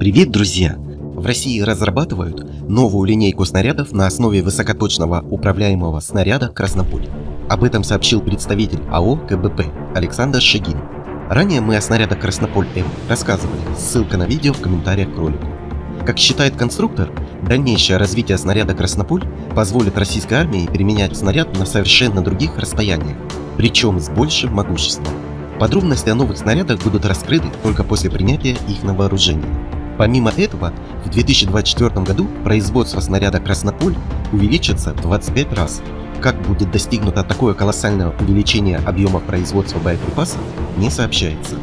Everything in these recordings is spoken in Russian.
Привет, друзья! В России разрабатывают новую линейку снарядов на основе высокоточного управляемого снаряда «Краснополь». Об этом сообщил представитель АО КБП Александр Шигин. Ранее мы о снарядах «Краснополь-М» рассказывали, ссылка на видео в комментариях к ролику. Как считает конструктор, дальнейшее развитие снаряда «Краснополь» позволит российской армии применять снаряд на совершенно других расстояниях, причем с большим могуществом. Подробности о новых снарядах будут раскрыты только после принятия их на вооружение. Помимо этого, в 2024 году производство снаряда «Краснополь» увеличится в 25 раз. Как будет достигнуто такое колоссальное увеличение объемов производства боеприпасов, не сообщается.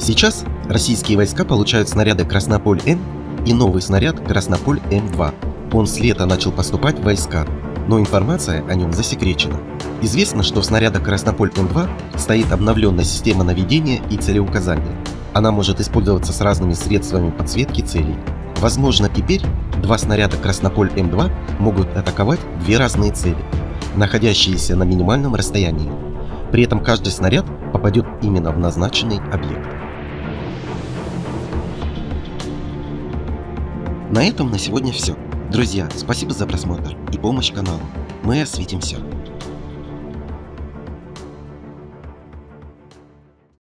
Сейчас российские войска получают снаряды «Краснополь-М» и новый снаряд «Краснополь-М2». Он с лета начал поступать в войска, но информация о нем засекречена. Известно, что в снарядах «Краснополь-М2» стоит обновленная система наведения и целеуказания – она может использоваться с разными средствами подсветки целей. Возможно, теперь два снаряда Краснополь М2 могут атаковать две разные цели, находящиеся на минимальном расстоянии. При этом каждый снаряд попадет именно в назначенный объект. На этом на сегодня все. Друзья, спасибо за просмотр и помощь каналу. Мы осветим все.